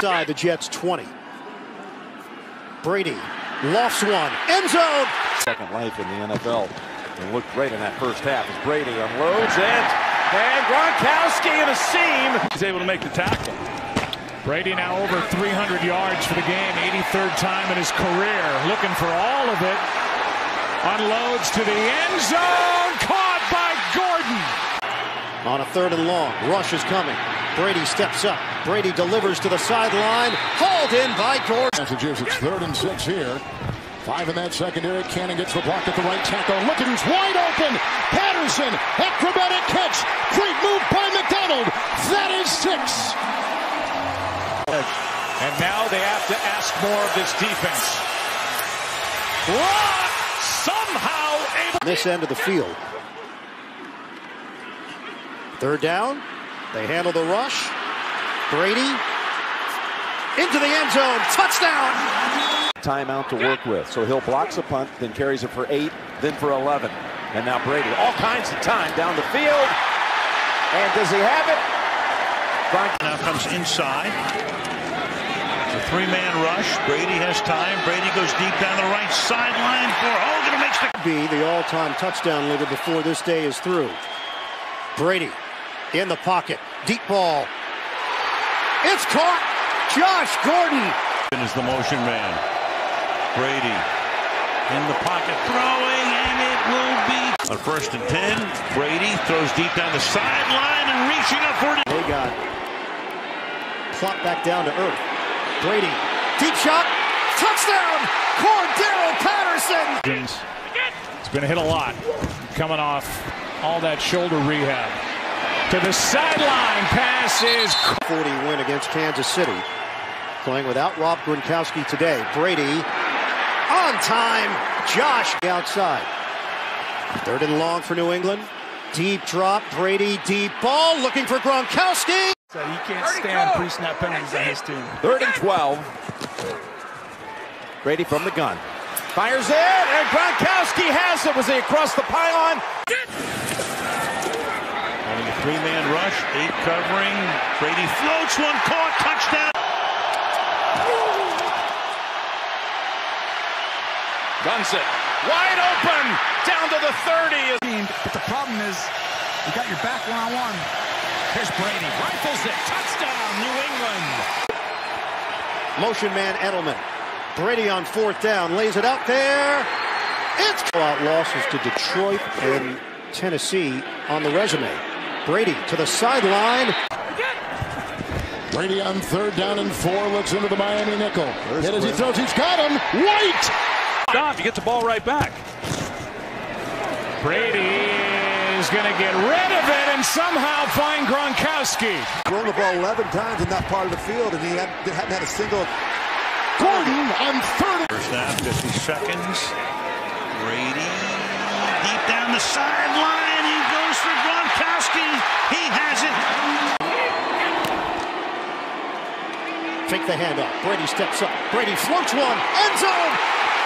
Side the Jets 20. Brady lofts one. End zone. Second life in the NFL. And looked great in that first half as Brady unloads and and Gronkowski in a seam. He's able to make the tackle. Brady now over 300 yards for the game, 83rd time in his career, looking for all of it. Unloads to the end zone, caught by Gordon. On a third and long, rush is coming. Brady steps up. Brady delivers to the sideline. Hauled in by Gordon. Messages it's third and six here. Five in that secondary. Cannon gets the block at the right tackle. Look at who's wide open. Patterson. Acrobatic catch. Great move by McDonald. That is six. And now they have to ask more of this defense. Rock somehow able. This end of the field. Third down. They handle the rush. Brady into the end zone. Touchdown. Timeout to work with. So Hill blocks a punt, then carries it for eight, then for 11. And now Brady, all kinds of time down the field. And does he have it? Gronk now comes inside. It's a three-man rush. Brady has time. Brady goes deep down the right sideline for Hogan who makes the Be the all-time touchdown leader before this day is through. Brady in the pocket. Deep ball. It's caught. Josh Gordon. is the motion man. Brady in the pocket throwing, and it will be on first and ten. Brady throws deep down the sideline and reaching up for it. They got plopped back down to earth. Brady, deep shot, touchdown, Cordarrelle Patterson. He's been hit a lot, coming off all that shoulder rehab. To the sideline, pass is 40 win against Kansas City. Playing without Rob Gronkowski today. Brady on time. Josh outside. Third and long for New England. Deep drop. Brady deep ball looking for Gronkowski. So he can't stand pre-snap penalties on his team. Third and 12. Brady from the gun. Fires it, and Gronkowski has it. Was he across the pylon? On three-man rush, eight covering. Brady floats one, caught, touchdown. Guns it. Wide open. Down to the 30. But the problem is, you got your back one-on-one. Here's Brady. Rifles it. Touchdown, New England. Motion man Edelman. Brady on fourth down. Lays it out there. It's out losses to Detroit and Tennessee on the resume. Brady to the sideline. Brady on third down and four. Looks into the Miami nickel. Hit as he throws. He's got him. White. stop. You get the ball right back. Brady is going to get rid of it and somehow find Gronkowski. thrown the ball 11 times in that part of the field, and he hadn't, hadn't had a single. Gordon on third. First half, 50 seconds. Brady deep down the sideline. He goes for Gronkowski. He has it. Fake the handoff. Brady steps up. Brady floats one. End zone.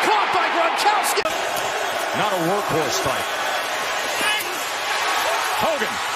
Caught by Gronkowski. Not a workhorse fight. Hogan